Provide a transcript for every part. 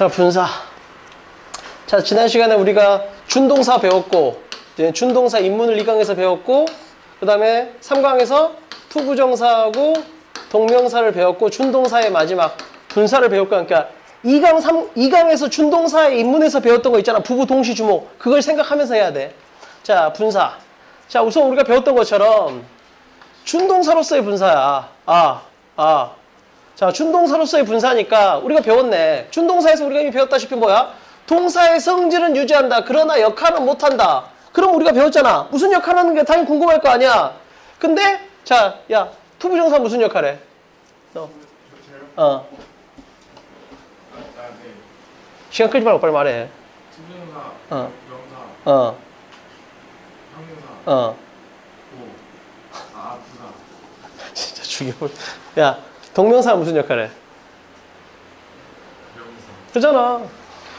자, 분사. 자, 지난 시간에 우리가 준동사 배웠고, 이제 준동사 입문을 2강에서 배웠고, 그 다음에 3강에서 투부정사하고 동명사를 배웠고, 준동사의 마지막 분사를 배웠고, 그러니까 2강, 3, 2강에서 준동사의 입문에서 배웠던 거 있잖아. 부부 동시 주목. 그걸 생각하면서 해야 돼. 자, 분사. 자, 우선 우리가 배웠던 것처럼 준동사로서의 분사야. 아, 아. 자, 준동사로서의 분사니까 우리가 배웠네. 준동사에서 우리가 이미 배웠다시피 뭐야? 동사의 성질은 유지한다. 그러나 역할은 못한다. 그럼 우리가 배웠잖아. 무슨 역할 하는 게 당연히 궁금할 거 아니야. 근데 자, 야, 투부정사 무슨 역할 해? 너. 어. 시간 끌지 말고 빨리 말해. 투명사, 어. 명사, 어. 형용사, 어. 고, 아, 부사, 진짜 죽여볼. 야, 동명사 무슨 역할 해? 명사. 그잖아.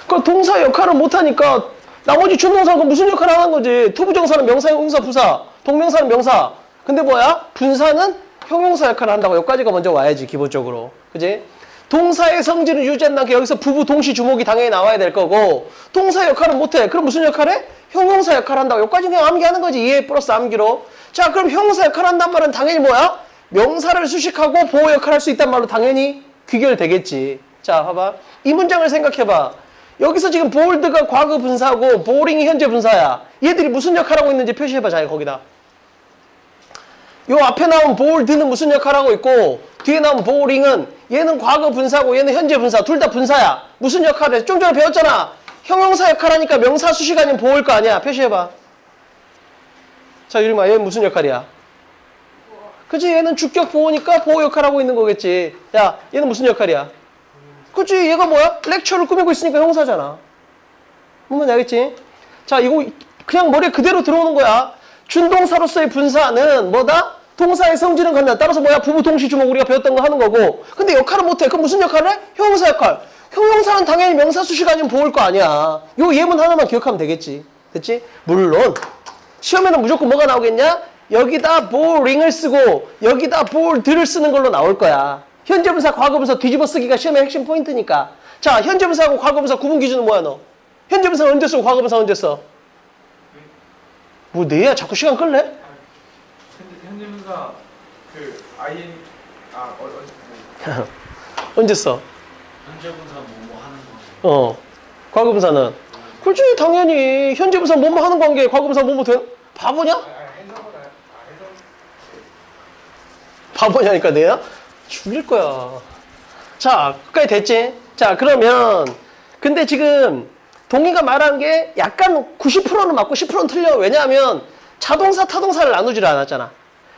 그 동사 역할을 못하니까 나머지 준동사가 무슨 역할을 하는 거지? 투부정사는 명사, 형용사, 부사. 동명사는 명사. 근데 뭐야? 분사는 형용사 역할을 한다고. 여기까지가 먼저 와야지, 기본적으로. 그지? 동사의 성질은 유지한다는 게 여기서 부부 동시 주목이 당연히 나와야 될 거고 동사 역할은 못해. 그럼 무슨 역할 해? 형용사 역할을 한다고. 여기까지 그냥 암기하는 거지. 이해 플러스 암기로. 자, 그럼 형용사 역할을 한단 말은 당연히 뭐야? 명사를 수식하고 보호 역할을 할 수 있단 말로 당연히 귀결되겠지. 자, 봐봐. 이 문장을 생각해봐. 여기서 지금 볼드가 과거 분사고 보링이 현재 분사야. 얘들이 무슨 역할하고 있는지 표시해봐. 자, 거기다. 요 앞에 나온 볼드는 무슨 역할하고 있고 뒤에 나온 보링은 얘는 과거 분사고 얘는 현재 분사. 둘 다 분사야. 무슨 역할을 해? 좀 전에 배웠잖아. 형용사 역할하니까 명사 수식 아니면 보호일 거 아니야. 표시해봐. 자, 유림아, 얘는 무슨 역할이야? 그치? 얘는 주격 보호니까 보호 역할 하고 있는 거겠지. 야, 얘는 무슨 역할이야? 그치? 얘가 뭐야? 렉처를 꾸미고 있으니까 형사잖아. 뭔지 알겠지? 자, 이거 그냥 머리에 그대로 들어오는 거야. 준동사로서의 분사는 뭐다? 동사의 성질은 간다. 따라서 뭐야? 부부 동시 주목 우리가 배웠던 거 하는 거고. 근데 역할은 못해. 그럼 무슨 역할을 해? 형용사 역할. 형용사는 당연히 명사 수식 아니면 보호일 거 아니야. 요 예문 하나만 기억하면 되겠지. 됐지? 물론 시험에는 무조건 뭐가 나오겠냐? 여기다 볼링을 쓰고 여기다 볼들을 쓰는 걸로 나올 거야. 현재 분사, 과거 분사 뒤집어 쓰기가 시험의 핵심 포인트니까. 자, 현재 분사하고 과거 분사 구분 기준은 뭐야 너? 현재 분사 언제 써? 과거 분사 언제 써? 뭐 내야 자꾸 시간 끌래? 현재 현재문사 그 IN 아 어, 어, 뭐, 언제 써? 현재문사 뭐뭐 하는 거. 어. 과거 분사는? 그렇지 당연히 현재 분사 뭐뭐 하는 관계 과거 분사 뭐뭐 돼? 바보냐? 아, 아 해석은 아, 아 해석. 바보냐니까 내가 죽일 거야. 자, 끝까지 됐지? 자, 그러면 근데 지금 동의가 말한 게 약간 90%는 맞고 10%는 틀려. 왜냐하면 자동사, 타동사를 나누질 않았잖아.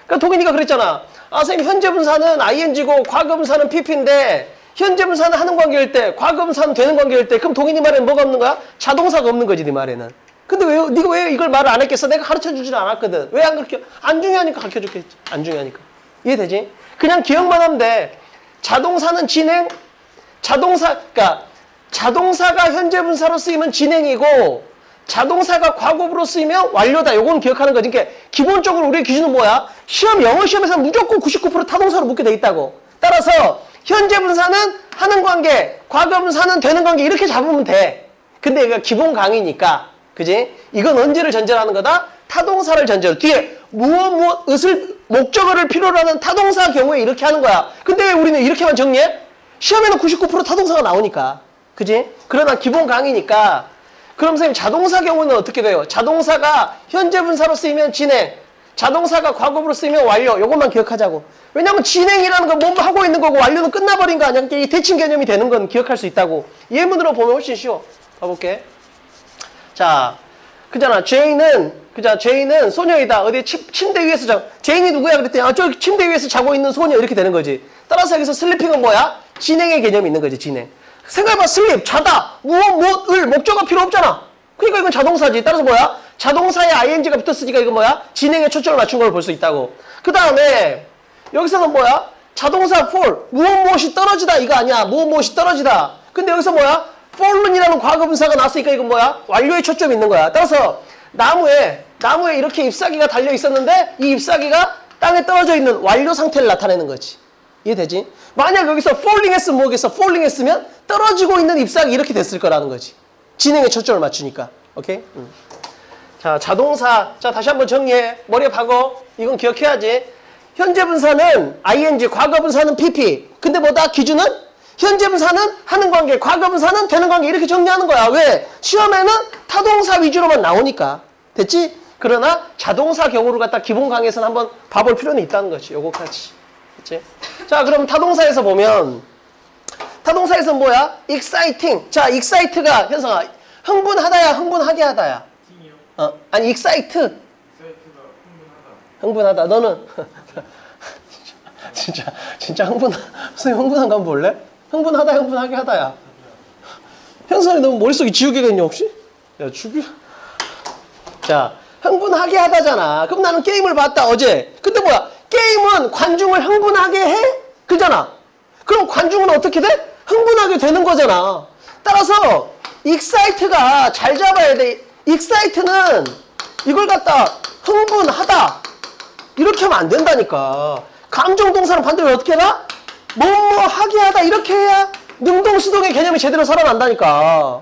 그러니까 동인이가 그랬잖아. 아, 선생님 현재 분사는 ing고 과거 분사는 pp인데 현재 분사는 하는 관계일 때, 과거 분사는 되는 관계일 때, 그럼 동인이 말에는 뭐가 없는 거야? 자동사가 없는 거지, 네 말에는. 근데 왜, 네가 왜 이걸 말을 안 했겠어? 내가 가르쳐 주질 않았거든. 왜안 그렇게? 안 중요하니까 가르쳐 줬겠지. 안 중요하니까. 이해되지? 그냥 기억만 하면 돼. 자동사는 진행, 자동사, 그러니까 자동사가 현재 분사로 쓰이면 진행이고 자동사가 과거부로 쓰이면 완료다. 요건 기억하는 거지. 그러니까 기본적으로 우리의 기준은 뭐야? 시험 영어 시험에서 무조건 99% 타동사로 묻게 돼 있다고. 따라서 현재 분사는 하는 관계, 과거 분사는 되는 관계 이렇게 잡으면 돼. 근데 이거 기본 강의니까. 그지? 이건 언제를 전제로 하는 거다? 타동사를 전제로. 뒤에 무엇 무엇 을 목적어를 필요로 하는 타동사 경우에 이렇게 하는 거야. 근데 왜 우리는 이렇게만 정리해? 시험에는 99% 타동사가 나오니까. 그지? 그러나 기본 강의니까. 그럼 선생님 자동사 경우는 어떻게 돼요? 자동사가 현재 분사로 쓰이면 진행, 자동사가 과거분사로 쓰이면 완료. 요것만 기억하자고. 왜냐면 진행이라는 건뭐 하고 있는 거고 완료는 끝나버린 거 아니야? 이 대칭 개념이 되는 건 기억할 수 있다고. 예문으로 보면 훨씬 쉬워. 봐볼게. 자, 그잖아. 제인은 그자 제인은 소녀이다. 어디 침, 침대 위에서 자. 제인이 누구야? 그랬더니 아, 저 침대 위에서 자고 있는 소녀 이렇게 되는 거지. 따라서 여기서 슬리핑은 뭐야? 진행의 개념이 있는 거지. 진행. 생각해봐. 슬립, 자다. 무엇, 무엇을 목적어 필요 없잖아. 그러니까 이건 자동사지. 따라서 뭐야? 자동사에 ing가 붙었으니까 이건 뭐야? 진행에 초점을 맞춘 걸 볼 수 있다고. 그 다음에 여기서는 뭐야? 자동사 fall. 무엇 무엇이 떨어지다 이거 아니야. 무엇 무엇이 떨어지다. 근데 여기서 뭐야? Fall은이라는 과거 분사가 나왔으니까 이건 뭐야? 완료에 초점이 있는 거야. 따라서 나무에 나무에 이렇게 잎사귀가 달려 있었는데 이 잎사귀가 땅에 떨어져 있는 완료 상태를 나타내는 거지. 이해되지? 만약 여기서 falling 했으면 뭐겠어? falling 했으면 떨어지고 있는 잎사귀 이렇게 됐을 거라는 거지. 진행에 초점을 맞추니까. 오케이? 음. 자, 자동사. 자, 다시 한번 정리해. 머리에 박어. 이건 기억해야지. 현재 분사는 ing, 과거 분사는 pp. 근데 뭐다? 기준은? 현재 분사는 하는 관계, 과거 분사는 되는 관계. 이렇게 정리하는 거야. 왜? 시험에는 타동사 위주로만 나오니까. 됐지? 그러나 자동사 경우를 갖다 기본 강의에서는 한번 봐볼 필요는 있다는 거지. 요거까지. 됐지? 자, 그럼 타동사에서 보면 타동사에서 뭐야? exciting. 자, excite가 현성아 흥분하다야, 흥분하게 하다야. 어, 아니 excite. 흥분하다. 너는 진짜 진짜 흥분 선생님 흥분한 거 한번 볼래? 흥분하다 흥분하게 하다야. 현선이 너무 머릿속에 지우개가 있냐 혹시? 야 죽여. 자 흥분하게 하다잖아. 그럼 나는 게임을 봤다 어제. 근데 뭐야? 게임은 관중을 흥분하게 해? 그잖아. 그럼 관중은 어떻게 돼? 흥분하게 되는 거잖아. 따라서 excite가 잘 잡아야 돼. excite는 이걸 갖다 흥분하다 이렇게 하면 안 된다니까. 감정 동사는 반대로 어떻게 해라? 뭐뭐 하게 하다 이렇게 해야 능동수동의 개념이 제대로 살아난다니까.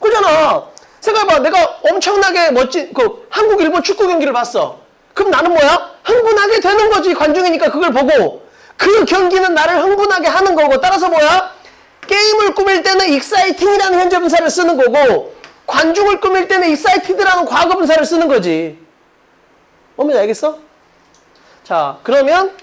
그잖아. 생각해봐. 내가 엄청나게 멋진 그 한국 일본 축구 경기를 봤어. 그럼 나는 뭐야? 흥분하게 되는 거지. 관중이니까 그걸 보고 그 경기는 나를 흥분하게 하는 거고 따라서 뭐야? 게임을 꾸밀 때는 exciting이라는 현재 분사를 쓰는 거고 관중을 꾸밀 때는 excited라는 과거 분사를 쓰는 거지. 뭔지 알겠어? 자, 그러면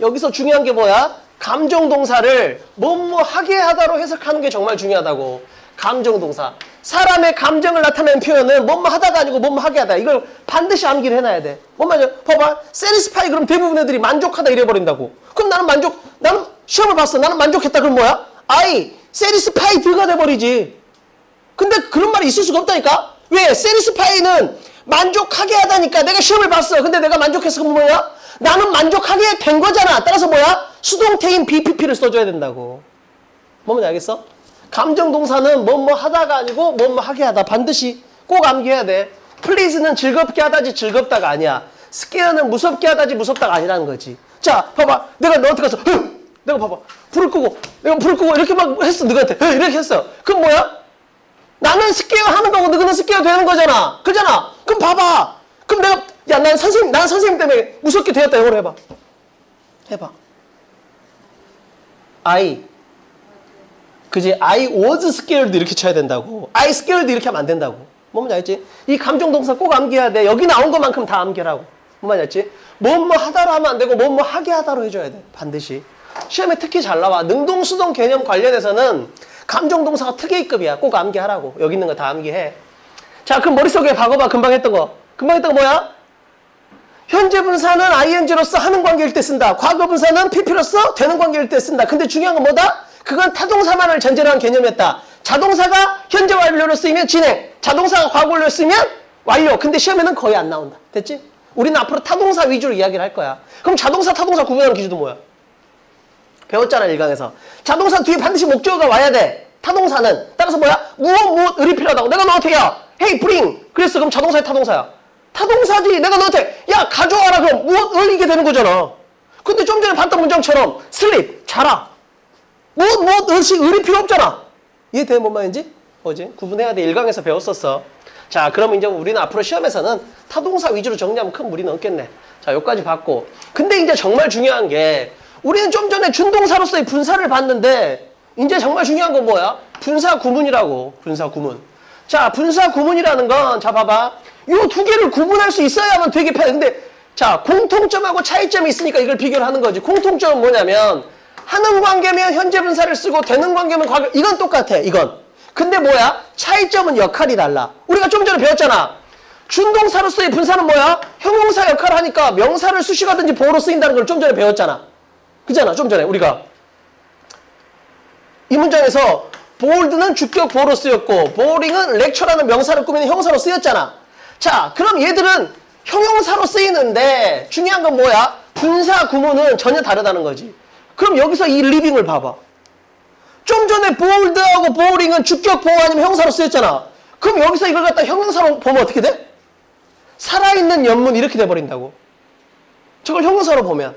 여기서 중요한 게 뭐야? 감정 동사를 뭐뭐 하게 하다로 해석하는 게 정말 중요하다고. 감정 동사. 사람의 감정을 나타내는 표현은 뭐뭐 하다가 아니고 뭐뭐 하게 하다. 이걸 반드시 암기를 해놔야 돼. 뭔 말이야? 봐봐. satisfy 그럼 대부분 애들이 만족하다 이래버린다고. 그럼 나는 만족, 나는 시험을 봤어. 나는 만족했다. 그럼 뭐야? I satisfied가 돼버리지. 근데 그런 말이 있을 수가 없다니까? 왜? satisfy는 만족하게 하다니까. 내가 시험을 봤어. 근데 내가 만족했어. 그럼 뭐야? 나는 만족하게 된 거잖아. 따라서 뭐야? 수동태인 BPP를 써줘야 된다고. 뭔지 알겠어? 감정 동사는 뭐뭐 하다가 아니고 뭐뭐 하게 하다. 반드시 꼭 암기해야 돼. please는 즐겁게 하다지 즐겁다가 아니야. scare는 무섭게 하다지 무섭다가 아니라는 거지. 자, 봐봐. 내가 너한테 가서 흥! 내가 봐봐. 불을 끄고 내가 불을 끄고 이렇게 막 했어. 너한테 흥! 이렇게 했어. 그럼 뭐야? 나는 scare 하는 거고 너는 scare 되는 거잖아. 그잖아. 그럼 봐봐. 그럼 내가 야 난 선생님 난 선생님 때문에 무섭게 되었다. 이걸 해봐. 해봐. I 그지 I was scared 이렇게 쳐야 된다고. I scared 이렇게 하면 안 된다고. 뭔지 알지? 이 감정 동사 꼭 암기해야 돼. 여기 나온 것만큼 다 암기하라고. 뭔지 알지? 뭐뭐 하다로 하면 안 되고 뭐뭐 하게 하다로 해줘야 돼. 반드시. 시험에 특히 잘 나와. 능동수동 개념 관련해서는 감정 동사가 특이급이야. 꼭 암기하라고. 여기 있는 거 다 암기해. 자, 그럼 머릿속에 박어봐. 금방 했던 거. 금방 했던 거 뭐야? 현재 분사는 ing로서 하는 관계일 때 쓴다. 과거 분사는 pp로서 되는 관계일 때 쓴다. 근데 중요한 건 뭐다? 그건 타동사만을 전제로 한 개념이었다. 자동사가 현재 완료로 쓰이면 진행, 자동사가 과거 완료로 쓰이면 완료. 근데 시험에는 거의 안 나온다. 됐지? 우리는 앞으로 타동사 위주로 이야기를 할 거야. 그럼 자동사, 타동사 구분하는 기준도 뭐야? 배웠잖아, 일강에서. 자동사 뒤에 반드시 목적어가 와야 돼. 타동사는. 따라서 뭐야? 무엇, 무엇, 을이 필요하다고. 내가 너한테 야, hey, bring. 그랬어. 그럼 자동사야, 타동사야. 타동사지. 내가 너한테 야, 가져와라. 그럼 무엇, 을 이게 되는 거잖아. 근데 좀 전에 봤던 문장처럼 sleep, 자라. 무엇, 무엇, 을이, 을이 필요 없잖아. 이해돼? 뭔 말인지? 어제 구분해야 돼. 일강에서 배웠었어. 자, 그럼 이제 우리는 앞으로 시험에서는 타동사 위주로 정리하면 큰 무리는 없겠네. 자, 여기까지 봤고. 근데 이제 정말 중요한 게 우리는 좀 전에 준동사로서의 분사를 봤는데 이제 정말 중요한 건 뭐야? 분사 구문이라고. 분사 구문. 자, 분사 구문이라는 건 자, 봐봐. 이 두 개를 구분할 수 있어야만 되게 편해. 근데 자, 공통점하고 차이점이 있으니까 이걸 비교를 하는 거지. 공통점은 뭐냐면 하는 관계면 현재 분사를 쓰고 되는 관계면 과거 이건 똑같아. 이건. 근데 뭐야? 차이점은 역할이 달라. 우리가 좀 전에 배웠잖아. 준동사로서의 분사는 뭐야? 형용사 역할을 하니까 명사를 수식하든지 보호로 쓰인다는 걸 좀 전에 배웠잖아. 그잖아. 좀 전에 우리가. 이 문장에서 보울드는 주격 보호로 쓰였고 보링은 렉처라는 명사를 꾸미는 형사로 쓰였잖아. 자, 그럼 얘들은 형용사로 쓰이는데 중요한 건 뭐야? 분사 구문은 전혀 다르다는 거지. 그럼 여기서 이 리빙을 봐봐. 좀 전에 보울드하고 보링은 주격 보호 아니면 형사로 쓰였잖아. 그럼 여기서 이걸 갖다 형용사로 보면 어떻게 돼? 살아있는 연문 이렇게 돼버린다고. 저걸 형용사로 보면.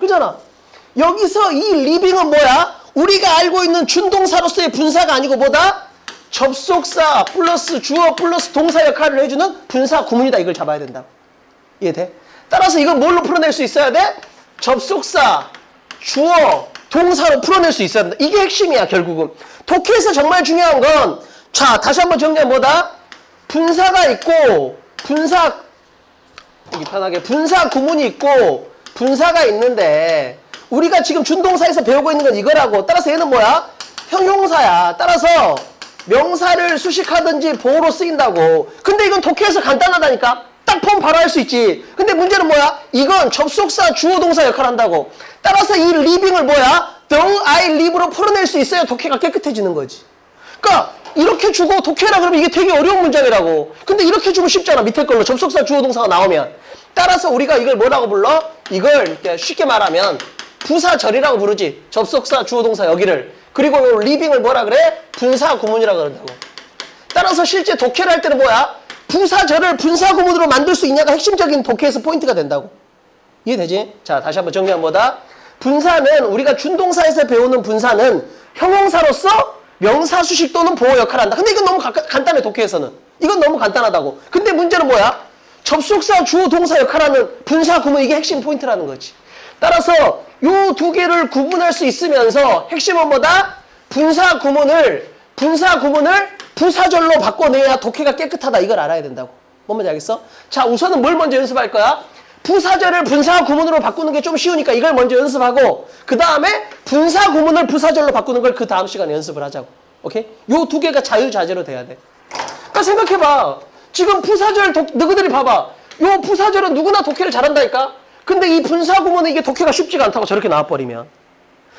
그잖아. 여기서 이 리빙은 뭐야? 우리가 알고 있는 준동사로서의 분사가 아니고 뭐다? 접속사 플러스 주어 플러스 동사 역할을 해주는 분사 구문이다. 이걸 잡아야 된다. 이해돼? 따라서 이걸 뭘로 풀어낼 수 있어야 돼? 접속사, 주어, 동사로 풀어낼 수 있어야 된다. 이게 핵심이야, 결국은. 독해에서 정말 중요한 건, 자, 다시 한번 정리해 뭐다? 분사가 있고, 분사, 여기 편하게, 분사 구문이 있고, 분사가 있는데, 우리가 지금 준동사에서 배우고 있는 건 이거라고. 따라서 얘는 뭐야? 형용사야. 따라서, 명사를 수식하든지 보호로 쓰인다고. 근데 이건 독해에서 간단하다니까? 딱 폼 바로 할 수 있지. 근데 문제는 뭐야? 이건 접속사 주어 동사 역할을 한다고. 따라서 이 리빙을 뭐야? do I live로 풀어낼 수 있어야 독해가 깨끗해지는 거지. 그러니까 이렇게 주고 독해라 그러면 이게 되게 어려운 문장이라고. 근데 이렇게 주면 쉽잖아. 밑에 걸로 접속사 주어 동사가 나오면. 따라서 우리가 이걸 뭐라고 불러? 이걸 쉽게 말하면 부사절이라고 부르지. 접속사 주어 동사 여기를. 그리고 요 leaving을 뭐라 그래? 분사 구문이라고 그런다고. 따라서 실제 독해를 할 때는 뭐야? 부사절을 분사 구문으로 만들 수 있냐가 핵심적인 독해에서 포인트가 된다고. 이해되지? 자, 다시 한번 정리한 뭐다? 분사는 우리가 준동사에서 배우는 분사는 형용사로서 명사 수식 또는 보어 역할을 한다. 근데 이건 너무 가- 간단해 독해에서는. 이건 너무 간단하다고. 근데 문제는 뭐야? 접속사 주어 동사 역할하는 분사 구문 이게 핵심 포인트라는 거지. 따라서 요 두 개를 구분할 수 있으면서 핵심은 뭐다? 분사 구문을 분사 구문을 부사절로 바꿔내야 독해가 깨끗하다. 이걸 알아야 된다고. 뭔 말인지 알겠어? 자, 우선은 뭘 먼저 연습할 거야? 부사절을 분사 구문으로 바꾸는 게 좀 쉬우니까 이걸 먼저 연습하고 그 다음에 분사 구문을 부사절로 바꾸는 걸 그 다음 시간에 연습을 하자고. 오케이? 요 두 개가 자유자재로 돼야 돼. 그러니까 생각해봐. 지금 부사절 독, 너희들이 봐봐. 요 부사절은 누구나 독해를 잘한다니까? 근데 이 분사 구문은 이게 독해가 쉽지가 않다고 저렇게 나와버리면.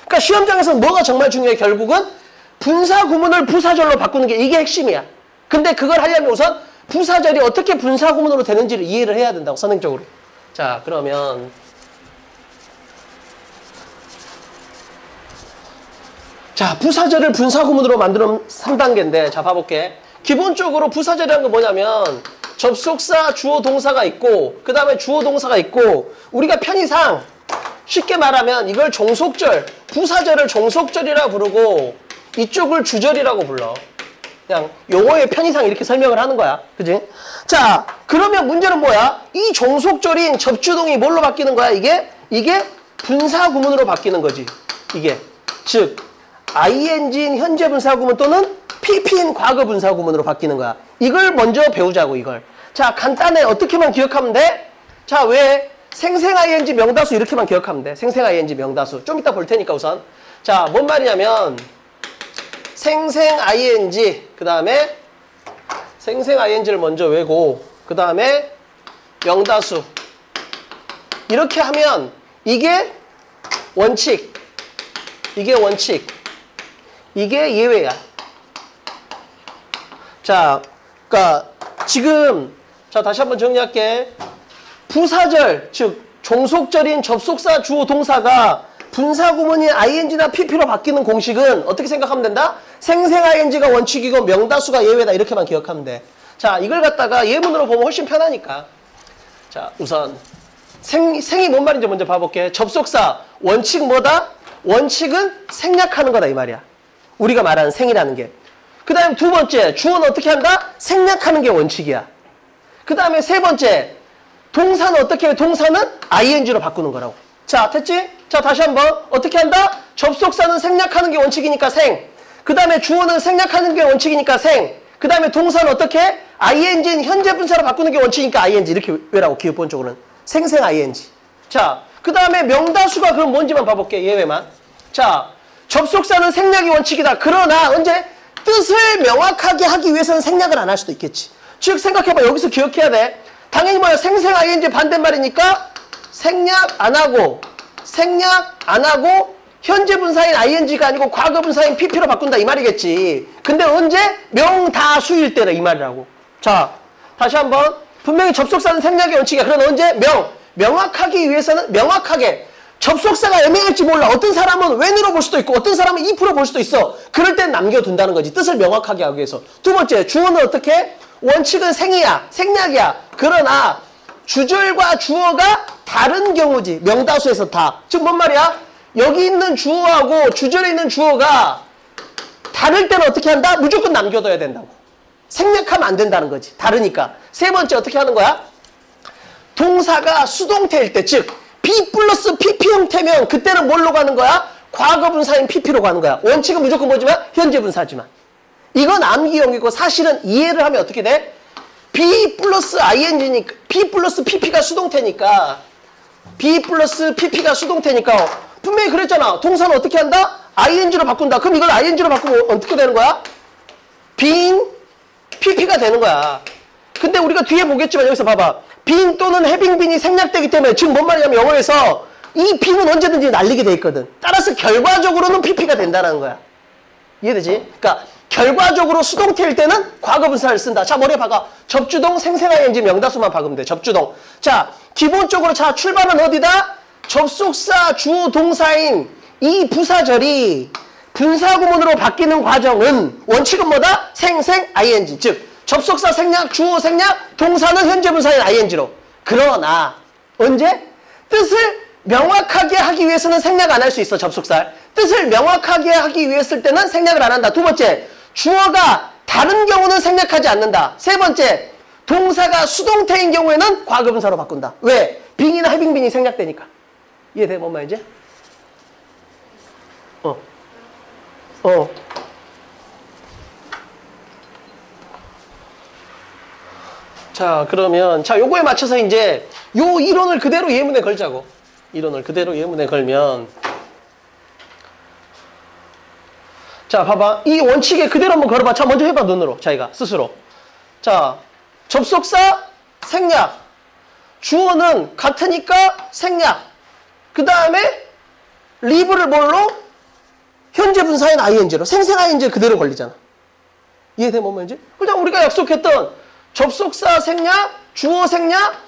그러니까 시험장에서는 뭐가 정말 중요해? 결국은 분사 구문을 부사절로 바꾸는 게 이게 핵심이야. 근데 그걸 하려면 우선 부사절이 어떻게 분사 구문으로 되는지를 이해를 해야 된다고, 선행적으로. 자, 그러면 자, 부사절을 분사 구문으로 만드는 3단계인데 자, 봐볼게. 기본적으로 부사절이라는 건 뭐냐면 접속사, 주어, 동사가 있고 그 다음에 주어, 동사가 있고 우리가 편의상 쉽게 말하면 이걸 종속절, 부사절을 종속절이라 부르고 이쪽을 주절이라고 불러. 그냥 용어의 편의상 이렇게 설명을 하는 거야. 그지? 자, 그러면 문제는 뭐야? 이 종속절인 접주동이 뭘로 바뀌는 거야? 이게? 이게 분사 구문으로 바뀌는 거지. 이게. 즉, ing인 현재 분사 구문 또는 pp인 과거 분사 구문으로 바뀌는 거야. 이걸 먼저 배우자고, 이걸. 자, 간단해. 어떻게만 기억하면 돼? 자, 왜? 생생 ing 명다수 이렇게만 기억하면 돼. 생생 ing 명다수. 좀 이따 볼 테니까 우선. 자, 뭔 말이냐면 생생 ing 그 다음에 생생 ing를 먼저 외고 그 다음에 명다수 이렇게 하면 이게 원칙 이게 원칙 이게 예외야 자 그러니까 지금 자 다시 한번 정리할게 부사절 즉 종속절인 접속사 주어 동사가 분사 구문인 ing나 pp로 바뀌는 공식은 어떻게 생각하면 된다? 생생 ing가 원칙이고 명다수가 예외다 이렇게만 기억하면 돼. 자 이걸 갖다가 예문으로 보면 훨씬 편하니까. 자 우선 생, 생이 뭔 말인지 먼저 봐볼게. 접속사 원칙 뭐다? 원칙은 생략하는 거다 이 말이야. 우리가 말하는 생이라는 게. 그 다음 두 번째 주어는 어떻게 한다? 생략하는 게 원칙이야. 그 다음에 세 번째 동사는 어떻게 해? 동사는 ing로 바꾸는 거라고. 자, 됐지? 자, 다시 한번. 어떻게 한다? 접속사는 생략하는 게 원칙이니까 생. 그 다음에 주어는 생략하는 게 원칙이니까 생. 그 다음에 동사는 어떻게 해? ing는 현재 분사로 바꾸는 게 원칙이니까 ing. 이렇게 외라고, 기본적으로는. 생생 ing. 자, 그 다음에 명다수가 그럼 뭔지만 봐볼게, 예외만. 자, 접속사는 생략이 원칙이다. 그러나 언제? 뜻을 명확하게 하기 위해서는 생략을 안 할 수도 있겠지. 즉, 생각해봐. 여기서 기억해야 돼. 당연히 뭐야? 생생 ing 반대말이니까 생략 안 하고 생략 안 하고 현재 분사인 ing가 아니고 과거 분사인 pp로 바꾼다 이 말이겠지. 근데 언제? 명다수일 때라 이 말이라고. 자, 다시 한번 분명히 접속사는 생략의 원칙이야. 그러나 언제? 명. 명확하기 위해서는 명확하게 접속사가 애매할지 몰라. 어떤 사람은 when으로 볼 수도 있고 어떤 사람은 if로 볼 수도 있어. 그럴 땐 남겨둔다는 거지. 뜻을 명확하게 하기 위해서. 두 번째, 주어는 어떻게? 원칙은 생이야. 생략이야. 그러나 주절과 주어가 다른 경우지. 명다수에서 다. 즉 뭔 말이야? 여기 있는 주어하고 주절에 있는 주어가 다를 때는 어떻게 한다? 무조건 남겨둬야 된다고. 생략하면 안 된다는 거지. 다르니까. 세 번째 어떻게 하는 거야? 동사가 수동태일 때, 즉 B 플러스 PP 형태면 그때는 뭘로 가는 거야? 과거 분사인 PP로 가는 거야. 원칙은 무조건 뭐지만 현재 분사지만. 이건 암기용이고 사실은 이해를 하면 어떻게 돼? B 플러스 ING니까 B 플러스 PP가 수동태니까 B 플러스 PP가 수동태니까 분명히 그랬잖아. 동사는 어떻게 한다? ING로 바꾼다. 그럼 이걸 ING로 바꾸면 어떻게 되는 거야? being PP가 되는 거야. 근데 우리가 뒤에 보겠지만 여기서 봐봐. Being 또는 been이 생략되기 때문에 지금 뭔 말이냐면 영어에서 이 being은 언제든지 날리게 돼 있거든. 따라서 결과적으로는 PP가 된다는 거야. 이해되지? 그러니까 결과적으로 수동태일 때는 과거 분사를 쓴다. 자, 머리에 박아. 접주동 생생ING 명다수만 박으면 돼. 접주동. 자, 기본적으로 자, 출발은 어디다? 접속사 주어 동사인 이 부사절이 분사구문으로 바뀌는 과정은 원칙은 뭐다? 생생 ing. 즉, 접속사 생략, 주어 생략, 동사는 현재 분사인 ing로. 그러나 언제? 뜻을 명확하게 하기 위해서는 생략 안 할 수 있어, 접속사. 뜻을 명확하게 하기 위해서 때는 생략을 안 한다. 두 번째, 주어가 다른 경우는 생략하지 않는다. 세 번째, 동사가 수동태인 경우에는 과거분사로 바꾼다. 왜? 빙이나 해빙빙이 생략되니까. 이해돼? 뭔 말인지? 어. 어. 자, 그러면, 자, 요거에 맞춰서 이제, 요 이론을 그대로 예문에 걸자고. 이론을 그대로 예문에 걸면. 자, 봐봐. 이 원칙에 그대로 한번 걸어봐. 자, 먼저 해봐, 눈으로. 자기가, 스스로. 자, 접속사, 생략. 주어는 같으니까 생략. 그 다음에, 리브를 뭘로? 현재 분사인 ing로. 생생 ing 그대로 걸리잖아. 이해돼, 뭔 말인지? 그냥 우리가 약속했던 접속사 생략, 주어 생략,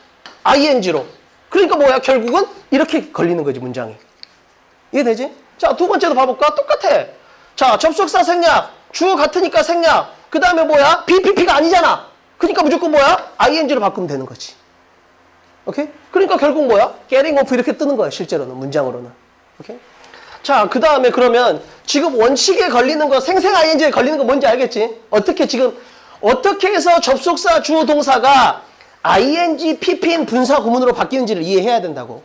ing로. 그러니까 뭐야? 결국은 이렇게 걸리는 거지, 문장이. 이해되지? 자, 두 번째도 봐볼까? 똑같아. 자, 접속사 생략, 주어 같으니까 생략. 그 다음에 뭐야? BPP가 아니잖아. 그러니까 무조건 뭐야? ing로 바꾸면 되는 거지. 오케이? 그러니까 결국 뭐야? getting off 이렇게 뜨는 거야, 실제로는, 문장으로는. 오케이? 자, 그 다음에 그러면 지금 원칙에 걸리는 거, 생생 ing에 걸리는 거 뭔지 알겠지? 어떻게 지금, 어떻게 해서 접속사 주어 동사가 ing, pp인 분사 구문으로 바뀌는지를 이해해야 된다고.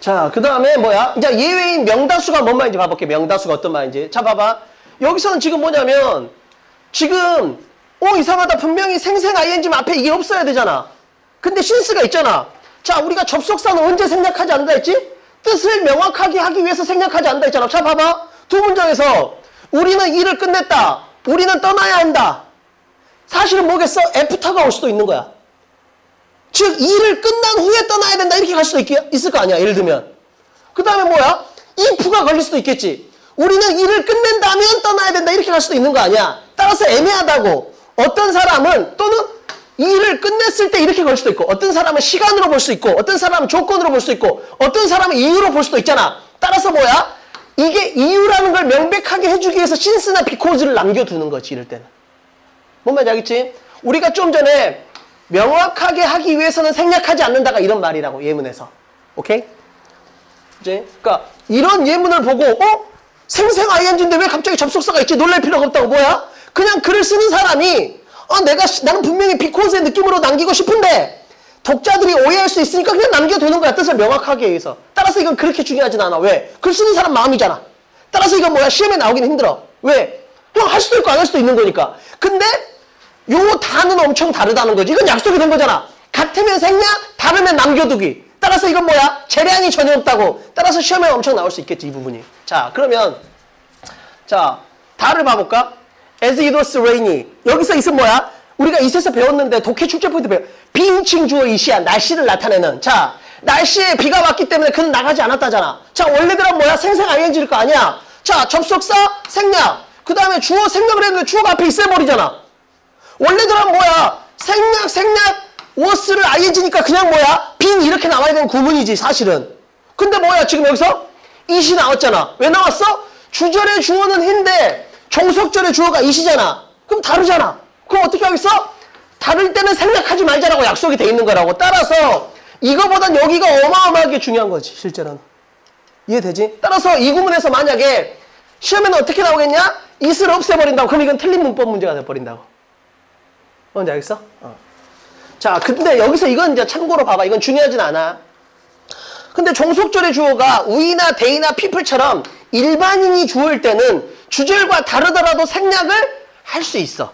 자, 그 다음에 뭐야? 이제 예외인 명다수가 뭔 말인지 봐볼게. 명다수가 어떤 말인지. 자, 봐봐. 여기서는 지금 뭐냐면, 지금, 어, 이상하다. 분명히 생생 ing 앞에 이게 없어야 되잖아. 근데 신스가 있잖아. 자, 우리가 접속사는 언제 생략하지 않는다 했지? 뜻을 명확하게 하기 위해서 생략하지 않는다 했잖아. 자, 봐봐. 두 문장에서, 우리는 일을 끝냈다. 우리는 떠나야 한다. 사실은 뭐겠어? 애프터가 올 수도 있는 거야. 즉 일을 끝난 후에 떠나야 된다 이렇게 갈 수도 있, 있을 거 아니야. 예를 들면. 그 다음에 뭐야? if가 걸릴 수도 있겠지. 우리는 일을 끝낸다면 떠나야 된다 이렇게 갈 수도 있는 거 아니야. 따라서 애매하다고. 어떤 사람은 또는 일을 끝냈을 때 이렇게 걸 수도 있고 어떤 사람은 시간으로 볼 수 있고 어떤 사람은 조건으로 볼 수 있고 어떤 사람은 이유로 볼 수도 있잖아. 따라서 뭐야? 이게 이유라는 걸 명백하게 해주기 위해서 신스나 비코즈를 남겨두는 거지 이럴 때는. 뭔 말인지 알겠지? 우리가 좀 전에 명확하게 하기 위해서는 생략하지 않는다가 이런 말이라고 예문에서. 오케이? 이제 그러니까 이런 예문을 보고 어? 생생 ing인데 왜 갑자기 접속사가 있지? 놀랄 필요가 없다고 뭐야? 그냥 글을 쓰는 사람이 어, 내가 시- 나는 분명히 비코즈의 느낌으로 남기고 싶은데 독자들이 오해할 수 있으니까 그냥 남겨두는 거야. 뜻을 명확하게 해서. 따라서 이건 그렇게 중요하진 않아. 왜? 글 쓰는 사람 마음이잖아. 따라서 이건 뭐야? 시험에 나오기는 힘들어. 왜? 그냥 할 수도 있고 안 할 수도 있는 거니까. 근데 요 단은 엄청 다르다는 거지. 이건 약속이 된 거잖아. 같으면 생략, 다르면 남겨두기. 따라서 이건 뭐야? 재량이 전혀 없다고. 따라서 시험에 엄청 나올 수 있겠지, 이 부분이. 자, 그러면 자, 다를 봐볼까? As it was rainy. 여기서 있으면 뭐야? 우리가 이세서 배웠는데 독해 출제 포인트 배워. 비인칭 주어 이시야. 날씨를 나타내는. 자, 날씨에 비가 왔기 때문에 그는 나가지 않았다잖아. 자, 원래대로 뭐야? 생생 ing일 거 아니야? 자, 접속사 생략. 그 다음에 주어 생략을 했는데 주어가 앞에 있어야 버리잖아. 원래대로 뭐야? 생략, 생략, was를 ing니까 그냥 뭐야? 빈 이렇게 나와야 되는 구문이지, 사실은. 근데 뭐야, 지금 여기서? it이 나왔잖아. 왜 나왔어? 주절의 주어는 hin데 종속절의 주어가 it이잖아. 그럼 다르잖아. 그럼 어떻게 하겠어? 다를 때는 생략하지 말자라고 약속이 돼 있는 거라고. 따라서 이거보단 여기가 어마어마하게 중요한 거지, 실제로는. 이해되지? 따라서 이 구문에서 만약에 시험에는 어떻게 나오겠냐? is를 없애버린다고. 그럼 이건 틀린 문법 문제가 돼버린다고. 뭔지 알겠어? 어. 자, 근데 여기서 이건 이제 참고로 봐봐. 이건 중요하진 않아. 근데 종속절의 주어가 우이나 데이나 피플처럼 일반인이 주어일 때는 주절과 다르더라도 생략을 할 수 있어.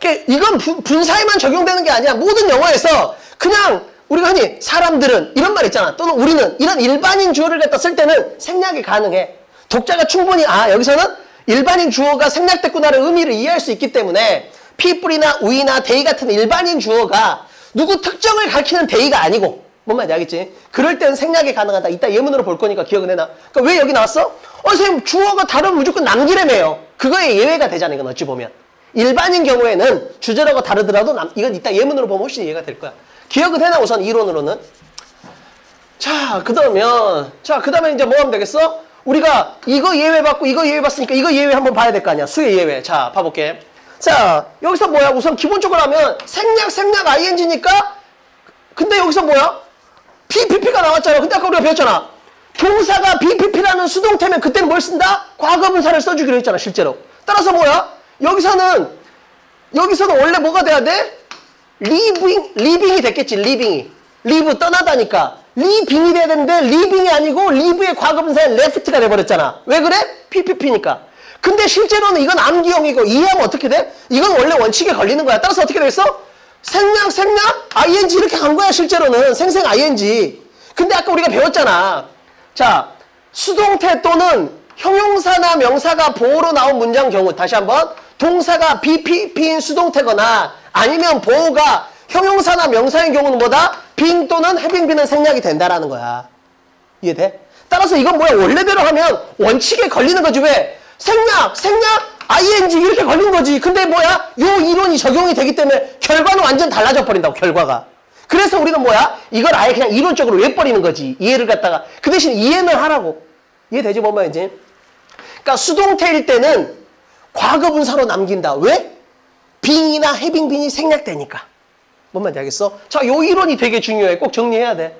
그러니까 이건 분- 분사에만 적용되는 게 아니야. 모든 영어에서 그냥 우리가 흔히 사람들은 이런 말 있잖아. 또는 우리는 이런 일반인 주어를 갖다 쓸 때는 생략이 가능해. 독자가 충분히 아 여기서는 일반인 주어가 생략됐구나를 의미를 이해할 수 있기 때문에 people이나 we나 they 같은 일반인 주어가 누구 특정을 가리키는 they가 아니고 뭔 말인지 알겠지? 그럴 때는 생략이 가능하다. 이따 예문으로 볼 거니까 기억은 해놔. 그러니까 왜 여기 나왔어? 어, 선생님 주어가 다르면 무조건 남기래매요. 그거에 예외가 되잖아. 이건 어찌 보면. 일반인 경우에는 주절하고 다르더라도 남, 이건 이따 예문으로 보면 훨씬 이해가 될 거야. 기억은 해놔 우선 이론으로는. 자, 그러면 자, 그 다음에 이제 뭐 하면 되겠어? 우리가 이거 예외 받고 이거 예외 받으니까 이거 예외 한번 봐야 될 거 아니야. 수의 예외. 자, 봐볼게. 자, 여기서 뭐야? 우선 기본적으로 하면 생략 생략 ing니까 근데 여기서 뭐야? PPP가 나왔잖아. 근데 아까 우리가 배웠잖아. 동사가 BPP라는 수동태면 그때는 뭘 쓴다? 과거 분사를 써주기로 했잖아, 실제로. 따라서 뭐야? 여기서는, 여기서는 원래 뭐가 돼야 돼? 리빙, 리빙이 됐겠지, 리빙이. 리브 떠나다니까. 리빙이 돼야 되는데, 리빙이 아니고, 리브의 과거분사에 레프트가 돼버렸잖아. 왜 그래? be PP니까. 근데 실제로는 이건 암기형이고, 이해하면 어떻게 돼? 이건 원래 원칙에 걸리는 거야. 따라서 어떻게 되겠어? 생략, 생략, ing 이렇게 간 거야, 실제로는. 생생 ing. 근데 아까 우리가 배웠잖아. 자, 수동태 또는 형용사나 명사가 보호로 나온 문장 경우, 다시 한번. 동사가 BPP인 수동태거나 아니면 보호가 형용사나 명사인 경우는 뭐다? 빙 또는 해빙비는 생략이 된다라는 거야. 이해돼? 따라서 이건 뭐야? 원래대로 하면 원칙에 걸리는 거지. 왜? 생략, 생략, ing 이렇게 걸린 거지. 근데 뭐야? 요 이론이 적용이 되기 때문에 결과는 완전 달라져 버린다고, 결과가. 그래서 우리는 뭐야? 이걸 아예 그냥 이론적으로 외버리는 거지. 이해를 갖다가. 그 대신 이해는 하라고. 이해되지, 뭔 말인지? 그러니까 수동태일 때는 과거분사로 남긴다. 왜? 빙이나 해빙빙이 생략되니까. 뭔 말인지 알겠어? 자, 요 이론이 되게 중요해. 꼭 정리해야 돼.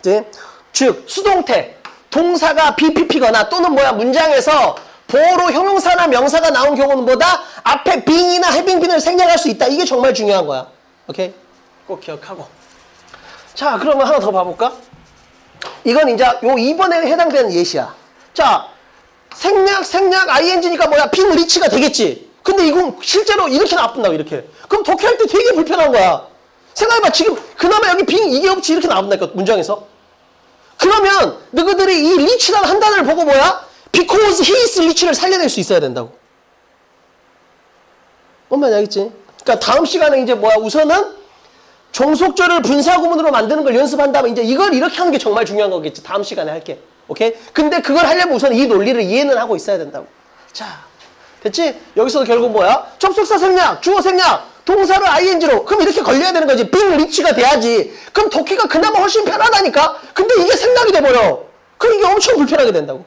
이제 즉 수동태 동사가 BPP거나 또는 뭐야 문장에서 보호로 형용사나 명사가 나온 경우는 뭐다 앞에 빙이나 해빙빙을 생략할 수 있다 이게 정말 중요한 거야 오케이 꼭 기억하고 자 그러면 하나 더 봐볼까 이건 이제 요 2번에 해당되는 예시야 자 생략 생략 ing니까 뭐야 being rich가 되겠지 근데 이건 실제로 이렇게 나온다고 이렇게 그럼 독해할 때 되게 불편한 거야 생각해봐 지금 그나마 여기 being 이게 없지 이렇게 나온다니까 문장에서 그러면 너희들이 이 rich라는 한 단어를 보고 뭐야? because he is rich를 살려낼 수 있어야 된다고. 뭔 말인지 알겠지? 그러니까 다음 시간에 이제 뭐야? 우선은 종속절을 분사구문으로 만드는 걸 연습한 다음에 이제 이걸 이렇게 하는 게 정말 중요한 거겠지. 다음 시간에 할게. 오케이? 근데 그걸 하려면 우선 이 논리를 이해는 하고 있어야 된다고. 자, 됐지? 여기서도 결국 뭐야? 접속사 생략, 주어 생략, 동사를 ing로. 그럼 이렇게 걸려야 되는 거지. 빙 리치가 돼야지. 그럼 독해가 그나마 훨씬 편하다니까? 근데 이게 생략이 돼버려. 그럼 이게 엄청 불편하게 된다고.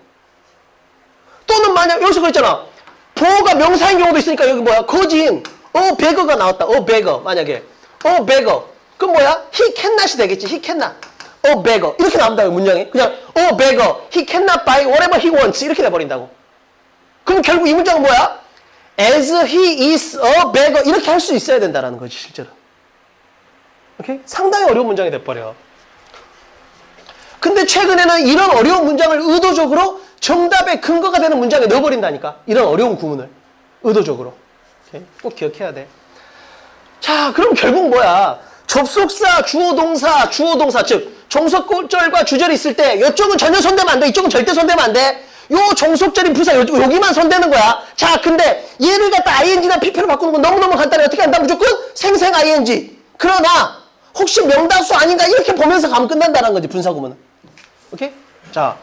또는 만약 여기서 그랬잖아. 보호가 명사인 경우도 있으니까 여기 뭐야? 거진 어 베거가 나왔다. 어 베거 만약에 어 베거 그럼 뭐야? he cannot이 되겠지. he cannot. 어 베거 이렇게 나온다 고 문장이 그냥 어 베거 he cannot buy whatever he wants 이렇게 돼버린다고. 그럼 결국 이 문장은 뭐야? as he is a beggar 이렇게 할 수 있어야 된다라는 거지 실제로. 오케이? 상당히 어려운 문장이 돼버려. 근데 최근에는 이런 어려운 문장을 의도적으로 정답의 근거가 되는 문장에 넣어버린다니까. 이런 어려운 구문을. 의도적으로. 오케이? 꼭 기억해야 돼. 자, 그럼 결국 뭐야? 접속사, 주어동사, 주어동사, 즉 종속절과 주절이 있을 때 이쪽은 전혀 손대면 안 돼. 이쪽은 절대 손대면 안 돼. 요 종속절인 부사 요, 여기만 손대는 거야. 자, 근데 얘를 갖다 ing나 pp로 바꾸는 건 너무너무 간단해. 어떻게 한다? 무조건 생생 ing. 그러나 혹시 명다수 아닌가 이렇게 보면서 가면 끝난다는 거지 분사구문은. 오케이? 자,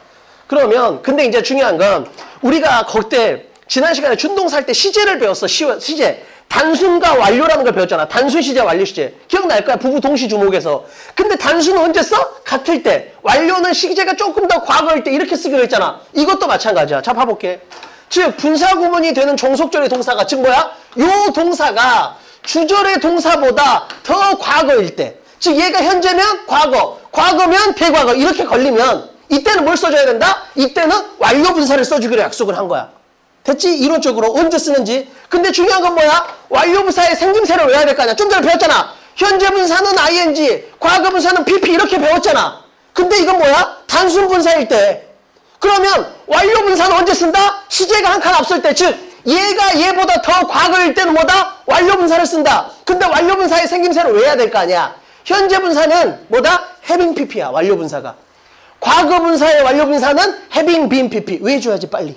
그러면 근데 이제 중요한 건 우리가 그때 지난 시간에 준동사 할 때 시제를 배웠어. 시, 시제. 단순과 완료라는 걸 배웠잖아. 단순 시제, 완료 시제. 기억날 거야. 부부 동시 주목에서. 근데 단순은 언제 써? 같을 때. 완료는 시제가 조금 더 과거일 때 이렇게 쓰기로 했잖아. 이것도 마찬가지야. 자, 봐볼게. 즉 분사 구문이 되는 종속절의 동사가 즉 뭐야? 요 동사가 주절의 동사보다 더 과거일 때. 즉 얘가 현재면 과거, 과거면 대과거 이렇게 걸리면 이때는 뭘 써줘야 된다? 이때는 완료 분사를 써주기로 약속을 한 거야. 됐지? 이론적으로 언제 쓰는지. 근데 중요한 건 뭐야? 완료 분사의 생김새를 외워야 될 거 아니야. 좀 전에 배웠잖아. 현재 분사는 ing, 과거 분사는 pp 이렇게 배웠잖아. 근데 이건 뭐야? 단순 분사일 때. 그러면 완료 분사는 언제 쓴다? 시제가 한 칸 앞설 때, 즉 얘가 얘보다 더 과거일 때는 뭐다? 완료 분사를 쓴다. 근데 완료 분사의 생김새를 외워야 될 거 아니야. 현재 분사는 뭐다? having pp야. 완료 분사가. 과거 분사의 완료 분사는 having been pp. 외워줘야지 빨리.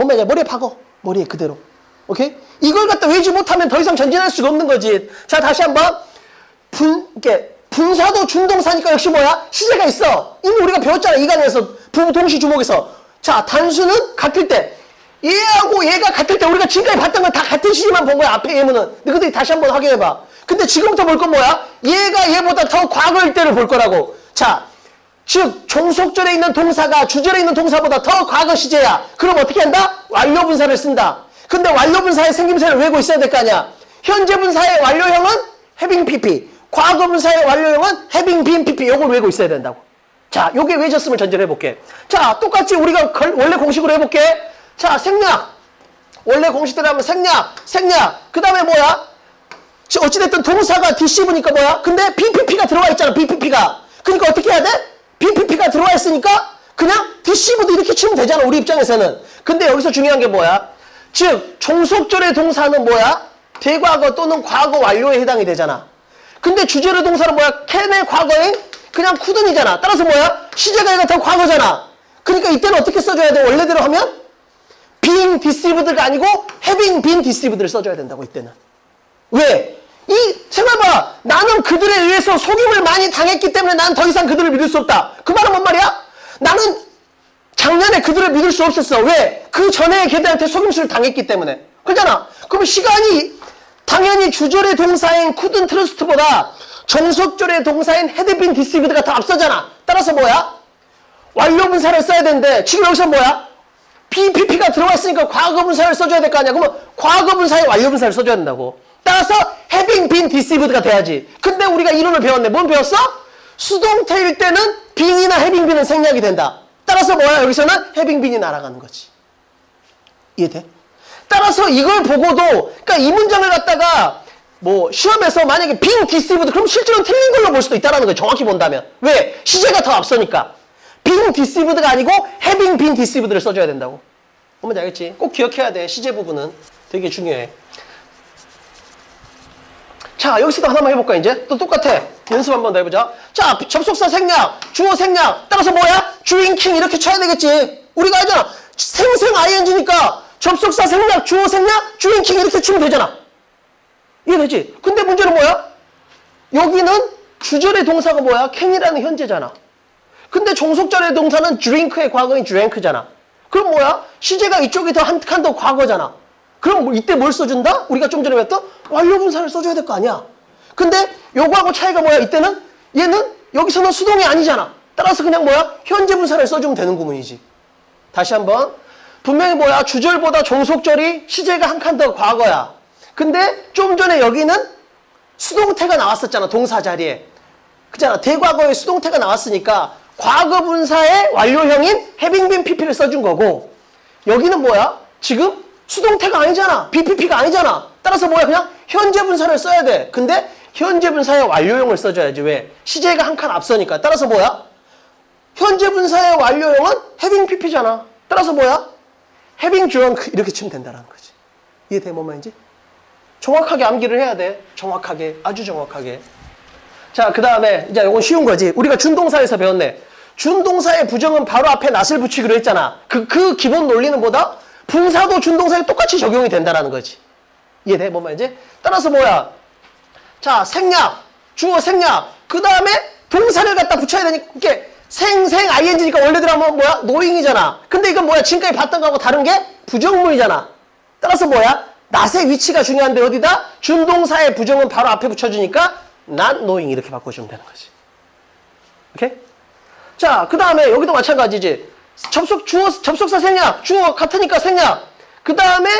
뭔 말이야? 머리에 박어. 머리에 그대로. 오케이? 이걸 갖다 외우지 못하면 더 이상 전진할 수가 없는 거지. 자, 다시 한번. 분, 이렇게, 분사도 준동사니까 역시 뭐야? 시제가 있어. 이미 우리가 배웠잖아. 이강에서 부부 동시 주목에서. 자, 단수는 같을 때. 얘하고 얘가 같을 때 우리가 지금까지 봤던 건 다 같은 시제만 본 거야. 앞에 예문은. 너희들이 다시 한번 확인해봐. 근데 지금부터 볼 건 뭐야? 얘가 얘보다 더 과거일 때를 볼 거라고. 자, 즉 종속절에 있는 동사가 주절에 있는 동사보다 더 과거 시제야. 그럼 어떻게 한다? 완료 분사를 쓴다. 근데 완료 분사의 생김새를 외고 있어야 될 거 아니야. 현재 분사의 완료형은 having pp. 과거 분사의 완료형은 having been pp. 요걸 외고 있어야 된다고. 자, 요게 외졌음을 전제를 해볼게. 자, 똑같이 우리가 걸- 원래 공식으로 해볼게. 자, 생략. 원래 공식대로 하면 생략, 생략. 그 다음에 뭐야? 지- 어찌됐든 동사가 DC브니까 뭐야? 근데 BPP가 들어와 있잖아, BPP가. 그러니까 어떻게 해야 돼? BPP가 들어와 있으니까 그냥 DC브도 이렇게 치면 되잖아, 우리 입장에서는. 근데 여기서 중요한 게 뭐야? 즉, 종속절의 동사는 뭐야? 대과거 또는 과거 완료에 해당이 되잖아. 근데 주절의 동사는 뭐야? 캔의 과거인 그냥 쿠든이잖아. 따라서 뭐야? 시제가 얘가 더 과거잖아. 그러니까 이때는 어떻게 써줘야 돼? 원래대로 하면? being deceived가 아니고 having been deceived를 써줘야 된다고 이때는. 왜? 이 생각해봐. 나는 그들에 의해서 속임을 많이 당했기 때문에 난 더 이상 그들을 믿을 수 없다. 그 말은 뭔 말이야? 나는 작년에 그들을 믿을 수 없었어. 왜? 그 전에 걔들한테 속임수를 당했기 때문에. 그러잖아. 그럼 시간이 당연히 주절의 동사인 couldn't trust보다 정석절의 동사인 been deceived가 더 앞서잖아. 따라서 뭐야? 완료 분사를 써야 되는데 지금 여기서 뭐야? BPP가 들어왔으니까 과거 분사를 써줘야 될 거 아니야. 그러면 과거 분사에 완료 분사를 써줘야 된다고. 따라서 having been deceived가 돼야지. 근데 우리가 이론을 배웠네. 뭔 배웠어? 수동태일 때는 being이나 having been은 생략이 된다. 따라서 뭐야? 여기서는 having been이 날아가는 거지. 이해돼? 따라서 이걸 보고도 그러니까 이 문장을 갖다가 뭐 시험에서 만약에 being deceived 그럼 실제로 틀린 걸로 볼 수도 있다라는 거예요. 정확히 본다면. 왜? 시제가 더 앞서니까. being deceived가 아니고 having been deceived를 써줘야 된다고. 뭔지 알겠지? 꼭 기억해야 돼. 시제 부분은 되게 중요해. 자, 여기서도 하나만 해볼까, 이제? 또 똑같아. 연습 한번 더 해보자. 자, 접속사 생략, 주어 생략. 따라서 뭐야? drinking 이렇게 쳐야 되겠지. 우리가 알잖아. 생생 ing니까 접속사 생략, 주어 생략, drinking 이렇게 치면 되잖아. 이해되지? 근데 문제는 뭐야? 여기는 주절의 동사가 뭐야? can이라는 현재잖아. 근데 종속절의 동사는 drink의 과거인 drank잖아. 그럼 뭐야? 시제가 이쪽이 더 한 칸 더 과거잖아. 그럼 뭐 이때 뭘 써준다? 우리가 좀 전에 배웠던 완료 분사를 써줘야 될 거 아니야. 근데 요거하고 차이가 뭐야? 이때는 얘는 여기서는 수동이 아니잖아. 따라서 그냥 뭐야? 현재 분사를 써주면 되는 구문이지. 다시 한번 분명히 뭐야? 주절보다 종속절이 시제가 한 칸 더 과거야. 근데 좀 전에 여기는 수동태가 나왔었잖아. 동사 자리에. 그잖아. 대과거에 수동태가 나왔으니까 과거 분사의 완료형인 having been pp를 써준 거고 여기는 뭐야? 지금 수동태가 아니잖아. BPP가 아니잖아. 따라서 뭐야? 그냥 현재 분사를 써야 돼. 근데 현재 분사의 완료형을 써줘야지. 왜? 시제가 한 칸 앞서니까. 따라서 뭐야? 현재 분사의 완료형은 having pp잖아. 따라서 뭐야? having drunk 이렇게 치면 된다는 거지. 이해돼? 뭔 말인지? 정확하게 암기를 해야 돼. 정확하게. 아주 정확하게. 자, 그 다음에 이제 이건 쉬운 거지. 우리가 준동사에서 배웠네. 준동사의 부정은 바로 앞에 낫을 붙이기로 했잖아. 그, 그 기본 논리는 뭐다? 분사도 준동사에 똑같이 적용이 된다라는 거지. 이해돼? 뭔 말인지? 따라서 뭐야? 자, 생략. 주어 생략. 그 다음에 동사를 갖다 붙여야 되니까, 이게 생생 ing니까 원래대로 하면 뭐야? 노잉이잖아. 근데 이건 뭐야? 지금까지 봤던 거하고 다른 게 부정문이잖아. 따라서 뭐야? 낫의 위치가 중요한데 어디다? 준동사의 부정은 바로 앞에 붙여주니까 not knowing 이렇게 바꿔주면 되는 거지. 오케이? 자, 그 다음에 여기도 마찬가지지. 접속, 주어, 접속사 생략. 주어 같으니까 생략. 그 다음에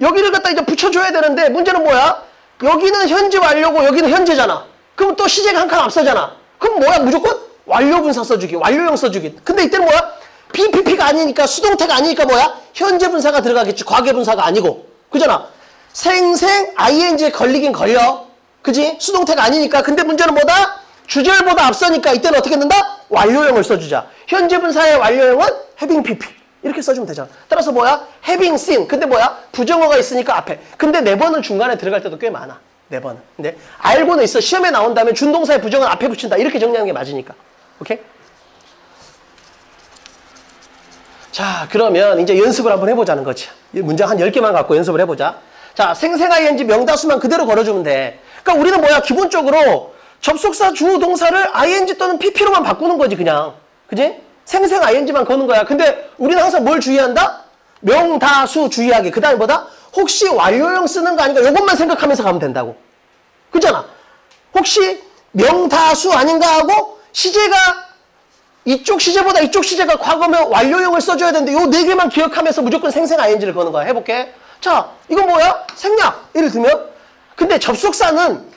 여기를 갖다 이제 붙여줘야 되는데 문제는 뭐야? 여기는 현재 완료고 여기는 현재잖아. 그럼 또 시제가 한 칸 앞서잖아. 그럼 뭐야? 무조건 완료 분사 써주기, 완료형 써주기. 근데 이때는 뭐야? BPP가 아니니까 수동태가 아니니까 뭐야? 현재 분사가 들어가겠지. 과거 분사가 아니고. 그잖아. 생생 ing에 걸리긴 걸려. 그지? 수동태가 아니니까. 근데 문제는 뭐다? 주절보다 앞서니까 이때는 어떻게 된다? 완료형을 써주자. 현재 분사의 완료형은 having pp. 이렇게 써주면 되잖아. 따라서 뭐야? having seen. 근데 뭐야? 부정어가 있으니까 앞에. 근데 네 번은 중간에 들어갈 때도 꽤 많아. 네 번은. 근데 알고는 있어. 시험에 나온 다음에 준동사의 부정은 앞에 붙인다. 이렇게 정리하는 게 맞으니까. 오케이? 자, 그러면 이제 연습을 한번 해보자는 거지. 이 문장 한 10개만 갖고 연습을 해보자. 자, 생생 ing 명다수만 그대로 걸어주면 돼. 그러니까 우리는 뭐야? 기본적으로 접속사 주어 동사를 ing 또는 pp로만 바꾸는 거지, 그냥. 그지? 생생 ing만 거는 거야. 근데 우리는 항상 뭘 주의한다? 명다수 주의하기. 그 다음에 뭐다? 혹시 완료형 쓰는 거 아닌가? 이것만 생각하면서 가면 된다고. 그잖아. 혹시 명다수 아닌가 하고 시제가 이쪽 시제보다 이쪽 시제가 과거면 완료형을 써줘야 되는데 요 네 개만 기억하면서 무조건 생생 ing를 거는 거야. 해볼게. 자, 이건 뭐야? 생략. 예를 들면. 근데 접속사는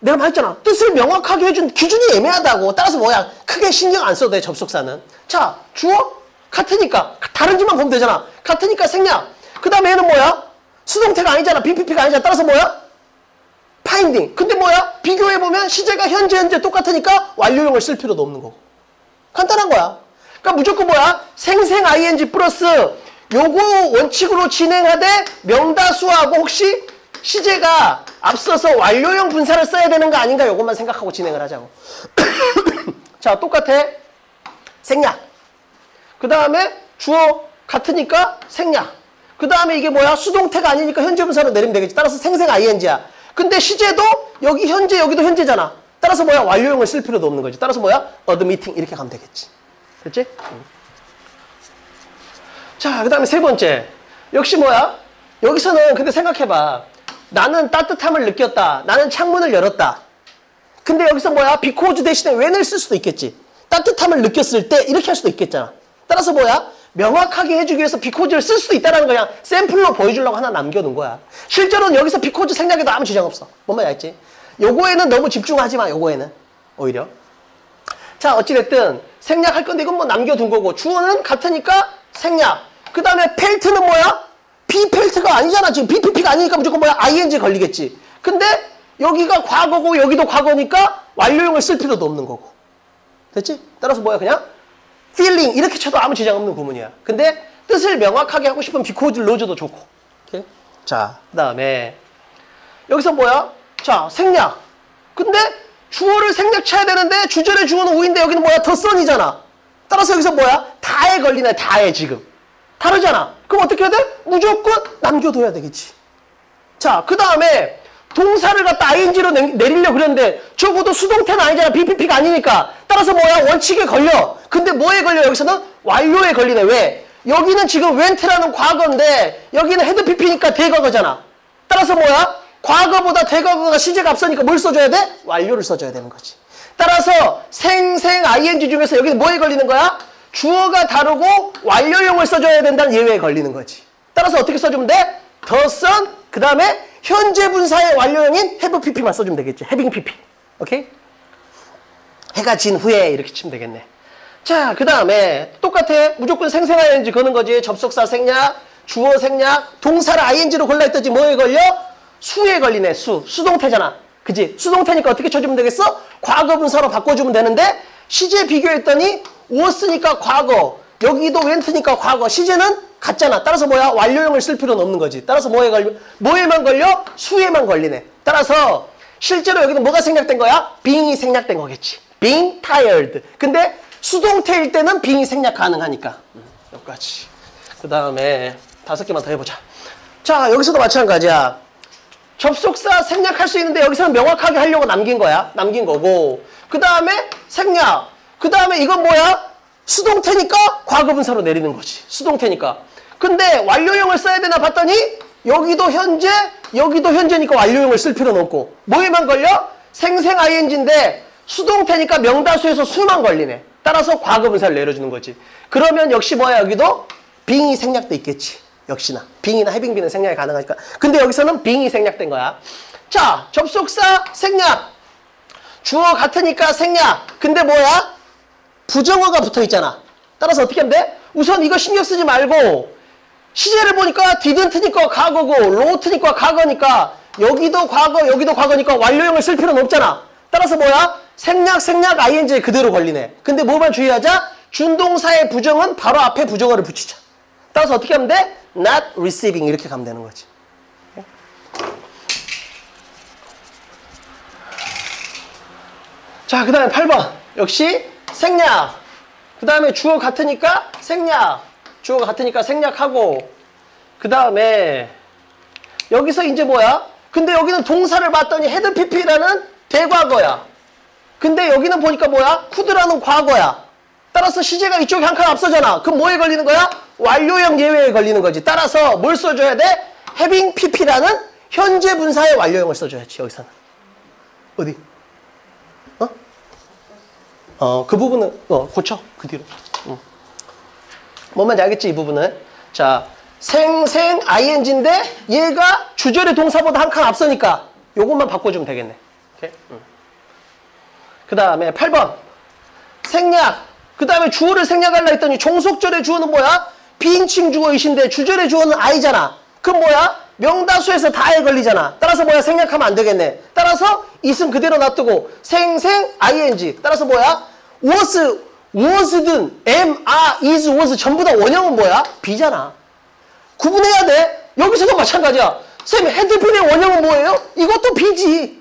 내가 말했잖아. 뜻을 명확하게 해준 기준이 애매하다고. 따라서 뭐야? 크게 신경 안 써도 돼, 접속사는. 자, 주어? 같으니까. 다른지만 보면 되잖아. 같으니까 생략. 그 다음에 얘는 뭐야? 수동태가 아니잖아. BPP가 아니잖아. 따라서 뭐야? 파인딩. 근데 뭐야? 비교해보면 시제가 현재 현재 똑같으니까 완료형을 쓸 필요도 없는 거고. 간단한 거야. 그러니까 무조건 뭐야? 생생 ing 플러스 요거 원칙으로 진행하되 명다수하고 혹시 시제가 앞서서 완료형 분사를 써야 되는 거 아닌가 요것만 생각하고 진행을 하자고. 자, 똑같아. 생략. 그 다음에 주어 같으니까 생략. 그 다음에 이게 뭐야? 수동태가 아니니까 현재 분사로 내리면 되겠지. 따라서 생생 ing야. 근데 시제도 여기 현재 여기도 현재잖아. 따라서 뭐야? 완료형을 쓸 필요도 없는 거지. 따라서 뭐야? 미팅 이렇게 가면 되겠지. 됐지? 응. 자, 그 다음에 세 번째. 역시 뭐야? 여기서는 근데 생각해봐. 나는 따뜻함을 느꼈다. 나는 창문을 열었다. 근데 여기서 뭐야? because 대신에 when을 쓸 수도 있겠지. 따뜻함을 느꼈을 때 이렇게 할 수도 있겠잖아. 따라서 뭐야? 명확하게 해주기 위해서 because를 쓸 수도 있다는 거 그냥 샘플로 보여주려고 하나 남겨둔 거야. 실제로는 여기서 because 생략해도 아무 지장 없어. 뭔 말인지 알지? 요거에는 너무 집중하지 마. 요거에는. 오히려. 자, 어찌됐든 생략할 건데 이건 뭐 남겨둔 거고 주어는 같으니까 생략. 그 다음에 펠트는 뭐야? 비펠트가 아니잖아. 지금 BPP가 아니니까 무조건 뭐야? ing 걸리겠지. 근데 여기가 과거고 여기도 과거니까 완료형을 쓸 필요도 없는 거고. 됐지? 따라서 뭐야? 그냥 feeling 이렇게 쳐도 아무 지장 없는 구문이야. 근데 뜻을 명확하게 하고 싶은 비코즈를 넣어줘도 좋고. 오케이? 자, 그 다음에 여기서 뭐야? 자, 생략. 근데 주어를 생략 쳐야 되는데 주절의 주어는 우인데 여기는 뭐야? 더 선이잖아. 따라서 여기서 뭐야? 다에 걸리네. 다에 지금. 다르잖아. 그럼 어떻게 해야 돼? 무조건 남겨둬야 되겠지. 자, 그 다음에 동사를 갖다 ing로 내, 내리려고 그랬는데 적어도 수동태는 아니잖아. be PP가 아니니까. 따라서 뭐야? 원칙에 걸려. 근데 뭐에 걸려? 여기서는 완료에 걸리네. 왜? 여기는 지금 went라는 과거인데 여기는 had PP니까 대과거잖아. 따라서 뭐야? 과거보다 대과거가 시제가 앞서니까 뭘 써줘야 돼? 완료를 써줘야 되는 거지. 따라서 생생 ing 중에서 여기는 뭐에 걸리는 거야? 주어가 다르고 완료형을 써줘야 된다는 예외에 걸리는 거지. 따라서 어떻게 써주면 돼? the sun, 그 다음에 현재 분사의 완료형인 have pp만 써주면 되겠지. having pp. 오케이? 해가 진 후에 이렇게 치면 되겠네. 자, 그 다음에 똑같아. 무조건 생생 ing 거는 거지. 접속사 생략, 주어 생략, 동사를 ing로 골라 했더니 뭐에 걸려? 수에 걸리네, 수. 수동태잖아. 그지? 수동태니까 어떻게 쳐주면 되겠어? 과거 분사로 바꿔주면 되는데 시제 비교했더니 was니까 과거, 여기도 went니까 과거, 시제는 같잖아. 따라서 뭐야? 완료형을 쓸 필요는 없는 거지. 따라서 뭐에 걸려? 뭐에만 걸려? 수에만 걸리네. 따라서 실제로 여기는 뭐가 생략된 거야? being이 생략된 거겠지. being tired. 근데 수동태일 때는 being이 생략 가능하니까. 음, 여기까지. 그 다음에 다섯 개만 더 해보자. 자, 여기서도 마찬가지야. 접속사 생략할 수 있는데 여기서는 명확하게 하려고 남긴 거야. 남긴 거고. 그 다음에 생략. 그 다음에 이건 뭐야? 수동태니까 과거분사로 내리는 거지. 수동태니까. 근데 완료형을 써야 되나 봤더니 여기도 현재, 여기도 현재니까 완료형을 쓸 필요는 없고. 뭐에만 걸려? 생생 ing인데 수동태니까 명다수에서 수만 걸리네. 따라서 과거분사를 내려주는 거지. 그러면 역시 뭐야 여기도 빙이 생략돼 있겠지. 역시나 빙이나 해빙비는 생략이 가능하니까. 근데 여기서는 빙이 생략된 거야. 자, 접속사 생략. 주어 같으니까 생략. 근데 뭐야? 부정어가 붙어 있잖아. 따라서 어떻게 돼? 우선 이거 신경 쓰지 말고 시제를 보니까 didn't니까 과거고 wrote니까 과거니까 여기도 과거 여기도 과거니까 완료형을 쓸 필요는 없잖아. 따라서 뭐야? 생략 생략 ing 그대로 걸리네. 근데 뭐만 주의하자? 준동사의 부정은 바로 앞에 부정어를 붙이자. 따라서 어떻게 하면 돼? not receiving 이렇게 가면 되는 거지. 자, 그 다음에 8번. 역시 생략. 그 다음에 주어 같으니까 생략. 주어가 같으니까 생략하고. 그 다음에 여기서 이제 뭐야? 근데 여기는 동사를 봤더니 had PP라는 대과거야. 근데 여기는 보니까 뭐야? could라는 과거야. 따라서 시제가 이쪽에 한 칸 앞서잖아. 그럼 뭐에 걸리는 거야? 완료형 예외에 걸리는 거지. 따라서 뭘 써줘야 돼? having pp라는 현재 분사의 완료형을 써줘야지, 여기서는. 어디? 어? 어, 그 부분은, 어, 고쳐. 그 뒤로. 응. 뭔 말인지 알겠지, 이 부분은? 자, 생생 ing인데 얘가 주절의 동사보다 한 칸 앞서니까 요것만 바꿔주면 되겠네. 오케이? 응. 그 다음에 8번. 생략. 그 다음에 주어를 생략하려 했더니 종속절의 주어는 뭐야? 비인칭 주어이신데 주절의 주어는 I잖아. 그럼 뭐야? 명다수에서 다에 걸리잖아. 따라서 뭐야? 생략하면 안 되겠네. 따라서 이승 그대로 놔두고 생생 ing. 따라서 뭐야? was, was든 am, are, is, was 전부 다 원형은 뭐야? B잖아. 구분해야 돼. 여기서도 마찬가지야. 쌤, had been의 원형은 뭐예요? 이것도 be지.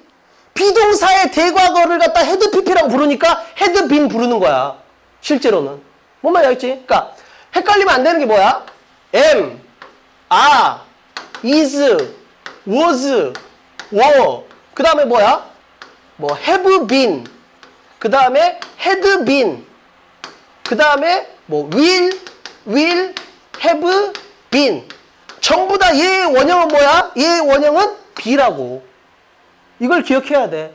be동사의 대과거를 갖다 had PP라고 부르니까 had been 부르는 거야. 실제로는. 뭔 말인지 알지? 그러니까 헷갈리면 안 되는 게 뭐야? am, are, is, was, were. 그 다음에 뭐야? 뭐 have been. 그 다음에 had been. 그 다음에 뭐 will, will, have been. 전부 다 얘의 원형은 뭐야? 얘의 원형은 be라고. 이걸 기억해야 돼.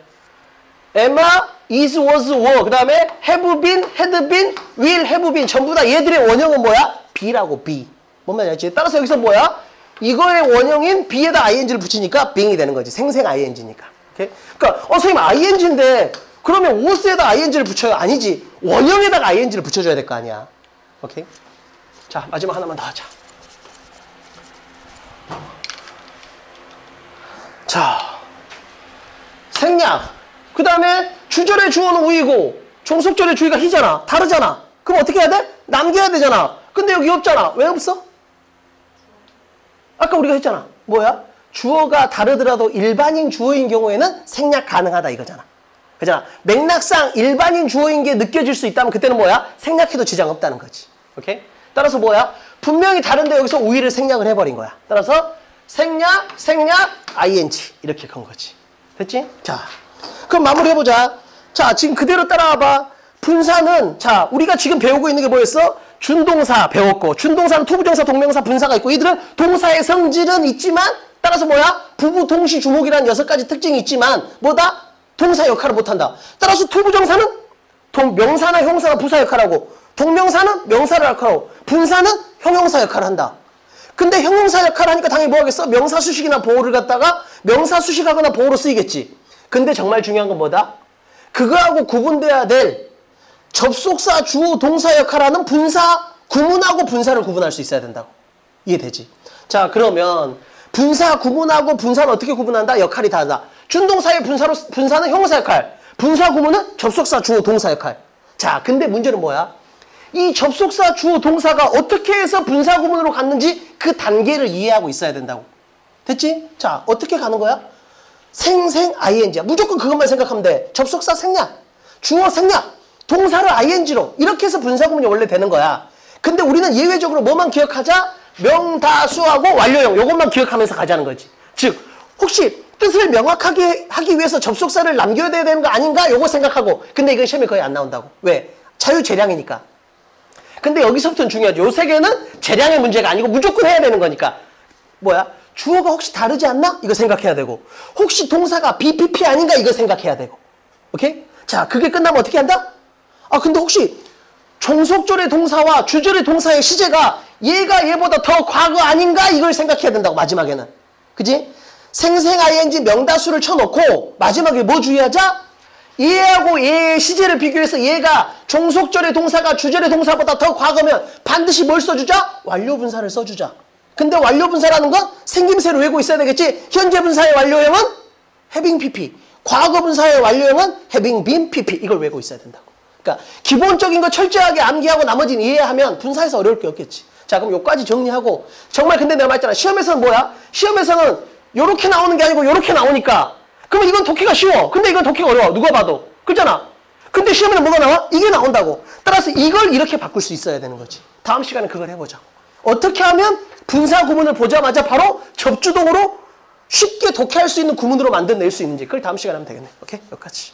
Emma, is, was, were. 그 다음에 have been, had been, will have been. 전부 다 얘들의 원형은 뭐야? be라고, be. 뭔 말인지 알지? 따라서 여기서 뭐야? 이거의 원형인 be에다 ing를 붙이니까 being이 되는 거지. 생생 ing니까. 오케이? 그러니까 어 선생님 ing인데 그러면 was에다 ing를 붙여요? 아니지. 원형에다가 ing를 붙여줘야 될 거 아니야. 오케이? 자, 마지막 하나만 더 하자. 자, 생략. 그 다음에 주절의 주어는 우이고 종속절의 주의가 희잖아. 다르잖아. 그럼 어떻게 해야 돼? 남겨야 되잖아. 근데 여기 없잖아. 왜 없어? 아까 우리가 했잖아. 뭐야? 주어가 다르더라도 일반인 주어인 경우에는 생략 가능하다 이거잖아. 그잖아. 맥락상 일반인 주어인 게 느껴질 수 있다면 그때는 뭐야? 생략해도 지장 없다는 거지. 오케이? 따라서 뭐야? 분명히 다른데 여기서 we를 생략을 해버린 거야. 따라서 생략, 생략, ing 이렇게 간 거지. 됐지? 자, 그럼 마무리해보자. 자, 지금 그대로 따라와봐. 분사는 자, 우리가 지금 배우고 있는 게 뭐였어? 준동사 배웠고 준동사는 투부정사, 동명사, 분사가 있고 이들은 동사의 성질은 있지만 따라서 뭐야? 부부 동시 주목이라는 여섯 가지 특징이 있지만 뭐다? 동사 역할을 못한다. 따라서 투부정사는 동, 명사나 형사가 부사 역할하고 동명사는 명사를 역할하고 분사는 형용사 역할을 한다. 근데 형용사 역할을 하니까 당연히 뭐 하겠어? 명사 수식이나 보호를 갖다가 명사 수식하거나 보호로 쓰이겠지. 근데 정말 중요한 건 뭐다? 그거하고 구분돼야 될 접속사 주어 동사 역할하는 분사 구문하고 분사를 구분할 수 있어야 된다고. 이해되지? 자 그러면 분사 구문하고 분사는 어떻게 구분한다? 역할이 다르다. 준동사의 분사로 분사는 형용사 역할, 분사 구문은 접속사 주어 동사 역할. 자 근데 문제는 뭐야? 이 접속사 주어 동사가 어떻게 해서 분사 구문으로 갔는지 그 단계를 이해하고 있어야 된다고. 됐지? 자 어떻게 가는 거야? 생생 ing야. 무조건 그것만 생각하면 돼. 접속사 생략, 주어 생략, 동사를 ing로 이렇게 해서 분사 구문이 원래 되는 거야. 근데 우리는 예외적으로 뭐만 기억하자? 명다수하고 완료형 요것만 기억하면서 가자는 거지. 즉 혹시 뜻을 명확하게 하기 위해서 접속사를 남겨야 되는 거 아닌가? 요거 생각하고 근데 이건 시험에 거의 안 나온다고. 왜? 자유재량이니까. 근데 여기서부터는 중요하죠. 요 세 개는 재량의 문제가 아니고 무조건 해야 되는 거니까. 뭐야? 주어가 혹시 다르지 않나? 이거 생각해야 되고. 혹시 동사가 BPP 아닌가? 이거 생각해야 되고. 오케이? 자, 그게 끝나면 어떻게 한다? 아, 근데 혹시 종속절의 동사와 주절의 동사의 시제가 얘가 얘보다 더 과거 아닌가? 이걸 생각해야 된다고, 마지막에는. 그지? 생생 ing 명다수를 쳐놓고 마지막에 뭐 주의하자? 얘하고 얘의 시제를 비교해서 얘가 종속절의 동사가 주절의 동사보다 더 과거면 반드시 뭘 써주자? 완료 분사를 써주자. 근데 완료 분사라는 건 생김새로 외고 있어야 되겠지. 현재 분사의 완료형은 having pp. 과거 분사의 완료형은 having been pp. 이걸 외고 있어야 된다고. 그러니까 기본적인 거 철저하게 암기하고 나머지는 이해하면 분사에서 어려울 게 없겠지. 자, 그럼 요까지 정리하고 정말 근데 내가 말했잖아. 시험에서는 뭐야? 시험에서는 요렇게 나오는 게 아니고 요렇게 나오니까 그러면 이건 독해가 쉬워. 근데 이건 독해가 어려워. 누가 봐도. 그렇잖아. 근데 시험에는 뭐가 나와? 이게 나온다고. 따라서 이걸 이렇게 바꿀 수 있어야 되는 거지. 다음 시간에 그걸 해보자. 어떻게 하면 분사 구문을 보자마자 바로 접주동으로 쉽게 독해할 수 있는 구문으로 만들어낼 수 있는지 그걸 다음 시간에 하면 되겠네. 오케이? 여기까지.